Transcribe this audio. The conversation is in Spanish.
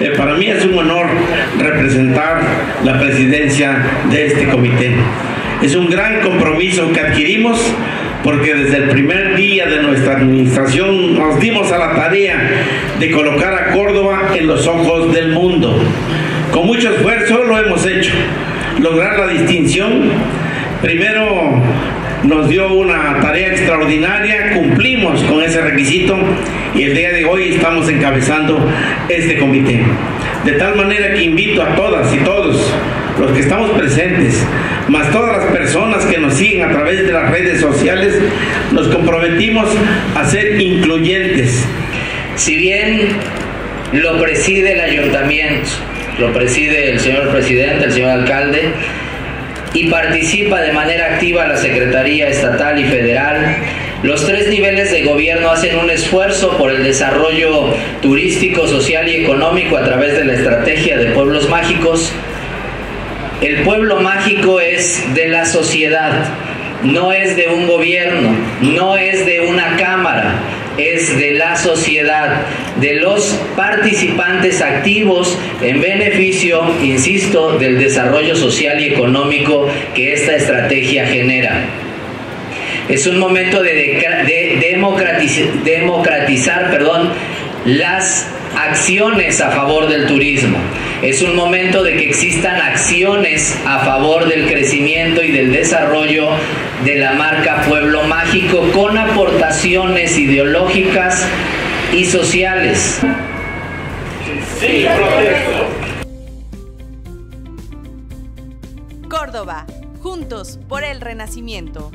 Eh, para mí es un honor representar la presidencia de este comité. Es un gran compromiso que adquirimos porque desde el primer día de nuestra administración nos dimos a la tarea de colocar a Córdoba en los ojos del mundo. Con mucho esfuerzo lo hemos hecho. Lograr la distinción, primero nos dio una tarea extraordinaria, cumplimos con ese requisito y el día de hoy estamos encabezando este comité. De tal manera que invito a todas y todos los que estamos presentes, más todas las personas que nos siguen a través de las redes sociales, nos comprometimos a ser incluyentes. Si bien lo preside el ayuntamiento, lo preside el señor presidente, el señor alcalde, y participa de manera activa la Secretaría Estatal y Federal, los tres niveles de gobierno hacen un esfuerzo por el desarrollo turístico, social y económico a través de la estrategia de pueblos mágicos. El pueblo mágico es de la sociedad, no es de un gobierno, no es de una es de la sociedad, de los participantes activos en beneficio, insisto, del desarrollo social y económico que esta estrategia genera. Es un momento de, democratizar, perdón, las acciones a favor del turismo. Es un momento de que existan acciones a favor del crecimiento y del desarrollo de la marca Pueblo Mágico con aportaciones ideológicas y sociales. Sí, Córdoba, juntos por el renacimiento.